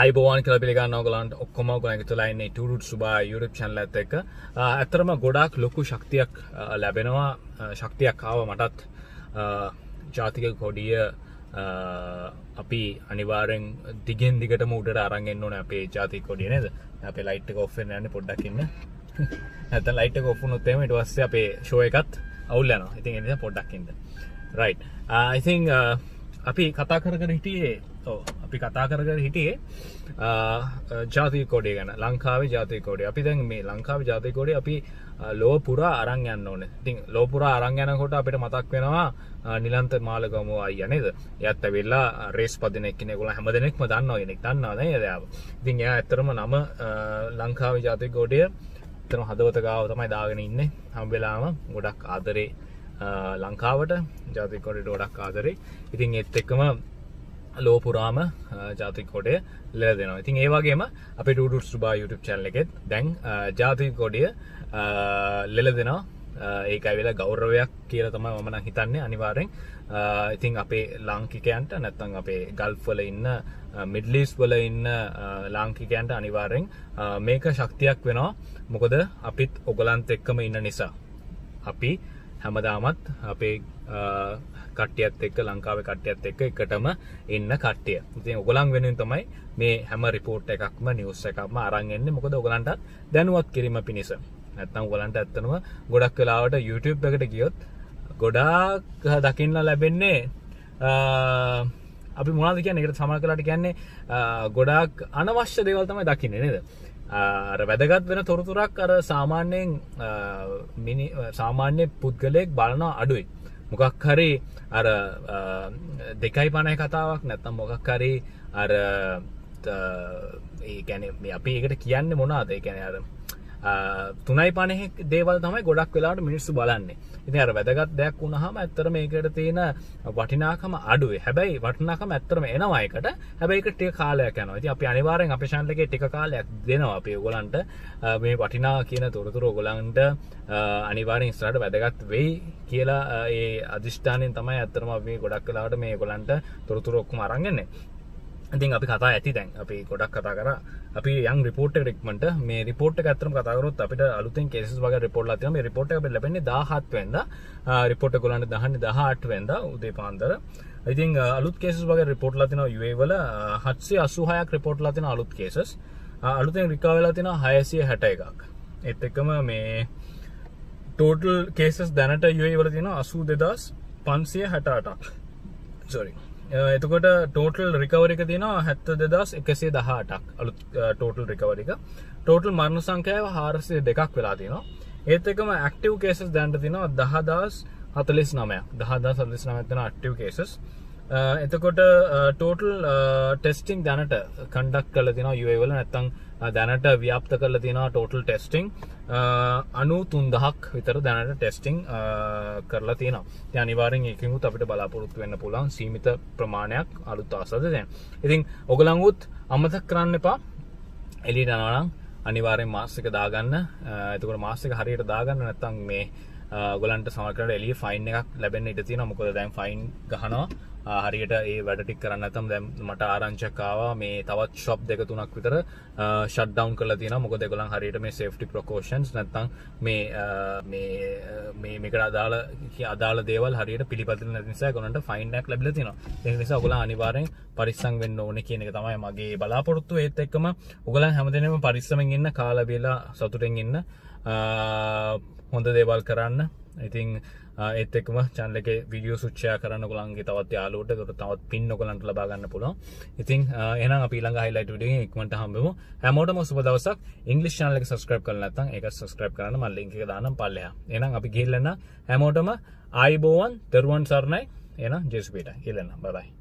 අයිබෝවන් කල පිළිගන්න ඔගලන්ට ඔක්කොම ගොනක තුලයින්නේ ටරුට් සුබා යුරප් චන්ල ඇත එක ඇතරම ගොඩක් ලොකු ශක්තියක් ලැබෙනවා. ශක්තියක් ආව මටත් ජාතික කොඩිය අපි අනිවාරෙන් දිගෙන් දිගට මුට අරගෙන්න්න ඕන අපේ ජාති කොඩිය නද? අපේ ලයිට් ඔෆෙන් යන්න පොඩ්ඩක්න්න ඇත ලයිට කොෆුනුත්තේම ඉට වස්ස අපේ ශෝ එකත් අවුල්ලන ඉතින් එ පොඩ්ඩක්කින්ද රයි් ඉතිං අපි කතා කර කර හිටියේ අපි කතා කර කර හිටියේ ජාතික කොඩේ ගැන ලංකාවේ ජාතික කොඩේ. අපි දැන් මේ ලංකාව ජාතික කොඩේ අපි ලෝ පුරා අරං යන්න ඕන. ඉතින් ලෝපුරා අරං යනකොට අපිට මතක් වෙනවා නිලන්ත මාලගම අය නේද? යත් වෙල්ලා රේස් පදනෙක් කෙනෙකුල හැම දෙනෙක්ම දන්නවා කෙනෙක් දන්නවා නේද යාව ඉතින් එයා ඇත්තරම නම ලංකාවේ ජාතික කොඩය තම හදවත ගාව තමයි දාගෙන ඉන්න. හම්බෙලාම ගොඩක් ආදරේ ලංකාවට ජාතිකොඩට ොඩක් ආදරේ. ඉතින් එත් එක්කම ලෝපුරාම ජාතිකොඩය ලෙ දෙනවා. ඉතින් ඒවාගේම අප ටඩුට සුබා YouTube චැල්ල එකෙත් දැන් ජාතිකොඩිය ලෙල දෙනවා. ඒකයි වෙලා ගෞරවයක් කියල තමයි මමන හිතන්නේ අනිවාරෙන් ඉතිං අපේ ලාංකිකයන්ට නැත්තං අපේ ගල්ෆල ඉන්න මිඩ්ලිස් වල ඉන්න ලාංකිකයන්ට අනිවාරෙන් මේක ශක්තියක් වෙනවා. මොකද අපිත් ඔගලන්ත එක්කම ඉන්න නිසා. අපි හැමදාමත් අපේ කට්ටියත් එක්ක ලංකාව කට්ටියත් එක්ක එකටම එන්න කට්ටිය. ඉතින් ඔගලන් වෙනුවෙන් තමයි මේ හැම රිපෝට් එකක්ම නිවස් එකක්ම අරන්ගෙන්නේ මොකද ඔගලන්ට දැනුවත් කිරීම පිණිස. නැත්තම් ඔගලන්ට ඇත්තනම ගොඩක් වෙලාවට YouTube එකට ගියොත් ගොඩාක් දකින්න ලැබෙන්නේ අපි මොනාද කියන්න? එකට සමර කලාට කියන්නේ ගොඩක් අනවශ්‍ය දේවල් තමයි දකින්න නේද? අර වැදගත් වෙන තොරතුරක් අර සාමාන්‍යයෙන් මිනි සාමාන්‍ය පුද්ගලයෙක් බලනවා අඩුයි. මොකක් හරි අර දෙකයි පණය කතාවක් නැත්තම් මොකක් හරි අර ඒ ගැන අපි ඒකට කියන්න මොනාද ඒ ගැන අර තුනයි පණහෙක් දේවල් තමයි ගොඩක් වෙලාට මිනිස්සු බලන්නේ. ඉති අර වැදගත් දෙයක් වුණහම ඇත්තර මේකට තියෙන වටිනාකම අඩුවේ. හැබැයි වටනාකම ඇත්තරම එනවායකට හැබැයි ටිය කාලයක් යන ති අපි අනිවාරෙන් අප ශන්ලගේ ටික කාලයක් දෙනවා අපේ ගොලන්ට මේ වටිනා කියන තොරතුර ගොලන්ට අනිවාරෙන් ස්රට වැදගත් වෙයි කියලා ඒ අධිෂ්ඨානයෙන් තමයි ඇත්තරම මේ ගොඩක් කලාට මේ ගොලන්ට තොරතුරොක්ම අරන්ගන්නේ ඉතින් අපි කතා ඇති දැන්. අපි ගොඩක් කතා කර. අපි යන් රිපෝට් රික්මට මේ රිපෝට් ඇතරම කතාකරොත් අපිට අලුතෙන් කෙස් වගේ රිපෝට් ලතිම රිපෝට් එක ලැබෙන්නේ දාහත් වෙන්ද. රිපෝට් ගොලන්න දහන්න දහට වෙන්ද උදේ පාන්දර. ඉතින් අලුත් කේස් වගේ රිපෝට් ලතින යුවේවල හත්සේ අසුහයක් රිපෝට් ලතින අලුත් කේසස් අලුතෙන් රිකාවෙලා තින හයසිය හැට එකක්. එත් එකම මේ ටෝටල් කේසස් දැනට යුවේ වල තින අසූ දෙදස් පන්සිය හැට අටක් සොරි එතකොට ටෝටල් රිකවරික තින හැත්ත දෙදස් එකසේ දහටක් අලු ටෝටල් රිකවරික ටෝටල් මරණ සංකෑව හාරසය දෙකක් වෙලා තිනවා ඒත් එකම ඇක්ටව් කේසස් දැන්ට තිනවා දහදස් හතලිස් නමය දහදා සල්ලිස් නමතන අක්ටව් කේසස් Uh, එතකොට uh, ටෝටල් ටෙස්ටිං uh, දැනට කණ්ඩක් කල තින යුවවල නැත්තං දැනට ව්‍යාප්ත කරල තින ටෝටල් ටෙස්ටිං අනු තුන්දහක් විතර දැනට ටෙස්ටිං කරලා තියෙන අනිවාරෙන් එකකුත් අපිට බලාපොරොත්තු වෙන්න පුළන් සීමිත ප්‍රමාණයක් අලුත් ආසද දැන්. ඉතින් ඔගලංගුත් අමතක් කරන්න එපා. එලි නනම් අනිවාරෙන් මාස්සක දාගන්න. එතකට මාස්සක හරියට දාගන්න. නැත්තං මේ ගොලන්ට සමකට එලි ෆයින් එකක් ලැබෙන ඉට තින මොකද දැන් ෆයින් ගහනවා. හරියට ඒ වැඩටික් කරන්න ඇතම් දැම් මට ආරංචකාවා මේ තවත් ශොප් දෙක තුනක් විතර ෂඩ්ඩවන් කල තින මොකද ගොලන් හරියට මේ සේෆ්ටි ප්‍රකෝෂන්ස් නැත්තං මේ මේ මේක අදාල අදාල දේවල් හරියට පිළිපති නිසා ගොනට ෆයින්ඩක් ලැබල තින නිසා ගොල අනිවාරෙන් පරිස්සං වෙන්න ඕන කියන එක තමයි මගේ බලාපොරොත්තු. ඒත් එක්කම උගලන් හැමදනම පරිස්සමෙන් ඉන්න කාලබේලා සතුටෙන් ඉන්න. හොඳ දේවල් කරන්න. ඉතිං ඒත් එක්ම චන්ලක විඩියෝ සුච්චය කරන්න කොළන්ගේ තවත් යාලෝට කොට තවත් පින්න කොලන්ට ලබාගන්න පුළො ඉතින් එන අපිළඟ හයිලයිට ඩ එක්මට හම්බම. හැමෝටම සුප දවසක්. ඉංගලිෂ්නාලක සස්ක්‍රප් කරනත්තන් එක සස්ක්‍රප් කරන මල්ලික දානම් පල්ලය එනම් අපි ගිල්ලන්න හැමෝටම අයිබෝවන් තෙරුවන් සරණයි. එන ජෙසුපිට කියලන්න බයි